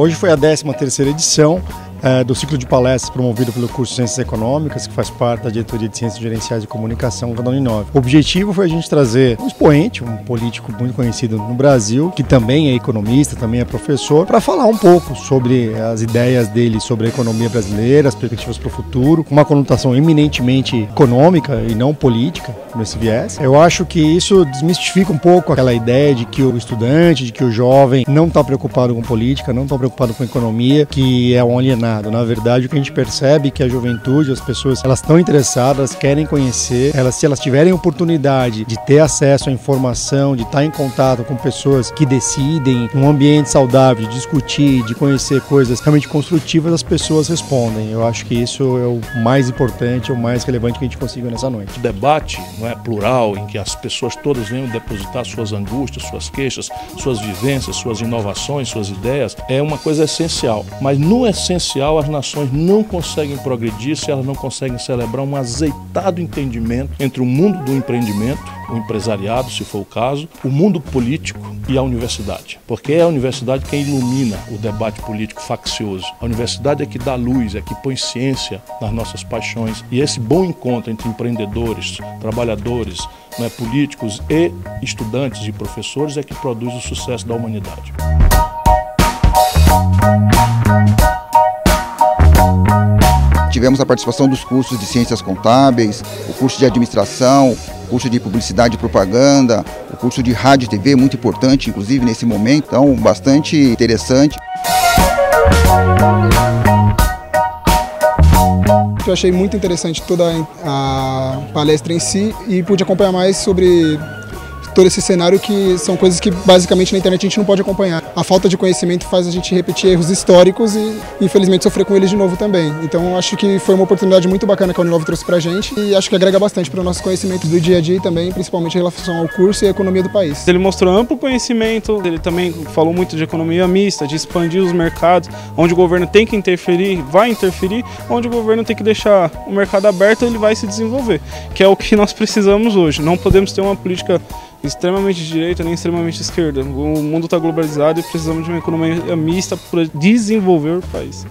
Hoje foi a 13ª edição é, do ciclo de palestras promovido pelo curso de Ciências Econômicas, que faz parte da diretoria de Ciências Gerenciais de Comunicação da Uninove. O objetivo foi a gente trazer um expoente, um político muito conhecido no Brasil, que também é economista, também é professor, para falar um pouco sobre as ideias dele sobre a economia brasileira, as perspectivas para o futuro, uma conotação eminentemente econômica e não política nesse viés. Eu acho que isso desmistifica um pouco aquela ideia de que o estudante, de que o jovem não está preocupado com política, não está preocupado com economia, que é um alienado na verdade, o que a gente percebe é que a juventude, as pessoas, elas estão interessadas, querem conhecer, elas se elas tiverem oportunidade de ter acesso à informação, de estar em contato com pessoas que decidem, um ambiente saudável, de discutir, de conhecer coisas realmente construtivas, as pessoas respondem. Eu acho que isso é o mais importante, o mais relevante que a gente conseguiu nessa noite. O debate não é plural, em que as pessoas todas venham depositar suas angústias, suas queixas, suas vivências, suas inovações, suas ideias, é uma coisa essencial. Mas no essencial social, as nações não conseguem progredir se elas não conseguem celebrar um azeitado entendimento entre o mundo do empreendimento, o empresariado, se for o caso, o mundo político e a universidade. Porque é a universidade quem ilumina o debate político faccioso. A universidade é que dá luz, é que põe ciência nas nossas paixões. E esse bom encontro entre empreendedores, trabalhadores, né, políticos e estudantes e professores é que produz o sucesso da humanidade. Tivemos a participação dos cursos de ciências contábeis, o curso de administração, o curso de publicidade e propaganda, o curso de rádio e TV, muito importante, inclusive nesse momento, então bastante interessante. Eu achei muito interessante toda a palestra em si e pude acompanhar mais sobre todo esse cenário que são coisas que basicamente na internet a gente não pode acompanhar. A falta de conhecimento faz a gente repetir erros históricos e infelizmente sofrer com eles de novo também. Então acho que foi uma oportunidade muito bacana que a Unilove trouxe pra gente e acho que agrega bastante para o nosso conhecimento do dia a dia e também, principalmente em relação ao curso e à economia do país. Ele mostrou amplo conhecimento, ele também falou muito de economia mista, de expandir os mercados, onde o governo tem que interferir, vai interferir, onde o governo tem que deixar o mercado aberto, ele vai se desenvolver, que é o que nós precisamos hoje. Não podemos ter uma política extremamente direita nem extremamente esquerda. O mundo está globalizado e precisamos de uma economia mista para desenvolver o país.